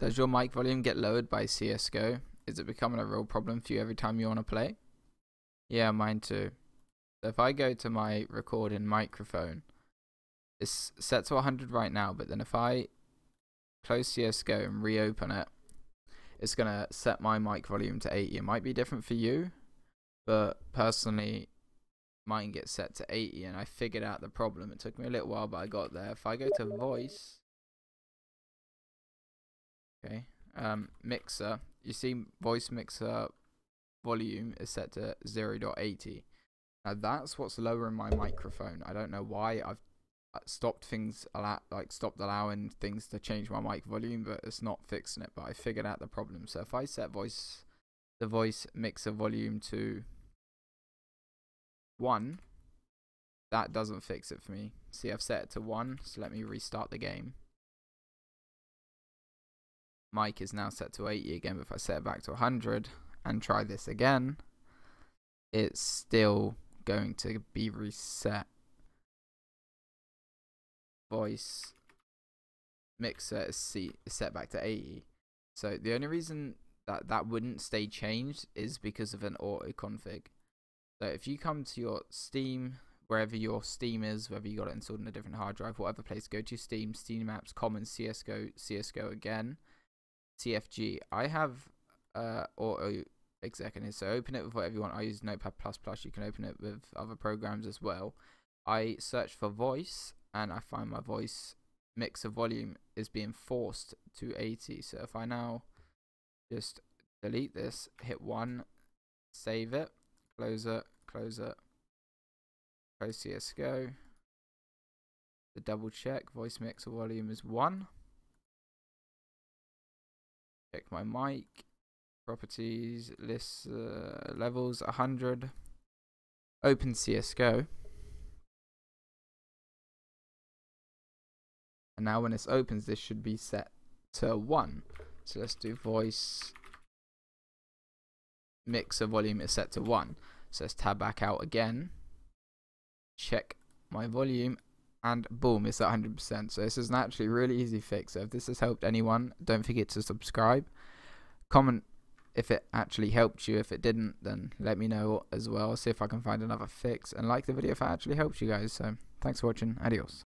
Does your mic volume get lowered by CSGO? Is it becoming a real problem for you every time you want to play? Yeah, mine too. So if I go to my recording microphone, it's set to 100 right now, but then if I close CSGO and reopen it, it's going to set my mic volume to 80. It might be different for you, but personally, mine gets set to 80 and I figured out the problem. It took me a little while, but I got there. If I go to voice, okay, um, mixer, you see voice mixer volume is set to 0.80. Now that's what's lowering my microphone. I don't know why I've uh, stopped things like stopped allowing things to change my mic volume, but it's not fixing it. But I figured out the problem. So if I set voice, the voice mixer volume to one, that doesn't fix it for me. See, I've set it to one, so let me restart the game. Mic is now set to 80 again, but if I set it back to 100 and try this again, it's still going to be reset. Voice mixer is set back to 80. So the only reason that that wouldn't stay changed is because of an auto config. So if you come to your Steam, wherever your Steam is, whether you got it installed in a different hard drive, whatever place, go to Steam, Steam Apps, Common, CSGO, CSGO again, CFG. I have uh, auto exec in here, so open it with whatever you want. I use Notepad++. Plus you can open it with other programs as well. I search for voice, and I find my voice mixer volume is being forced to 80. So if I now just delete this, hit 1, save it, Close it, close it. Close CSGO. The double check, voice mixer volume is 1. Check my mic. Properties, list uh, levels 100. Open CSGO. And now when this opens, this should be set to 1. So let's do voice mixer volume is set to 1. So let's tab back out again. Check my volume and boom, it's at 100%. So this is an actually really easy fix. So if this has helped anyone, don't forget to subscribe. Comment if it actually helped you. If it didn't, then let me know as well. See if I can find another fix. And like the video if it actually helps you guys. So thanks for watching. Adios.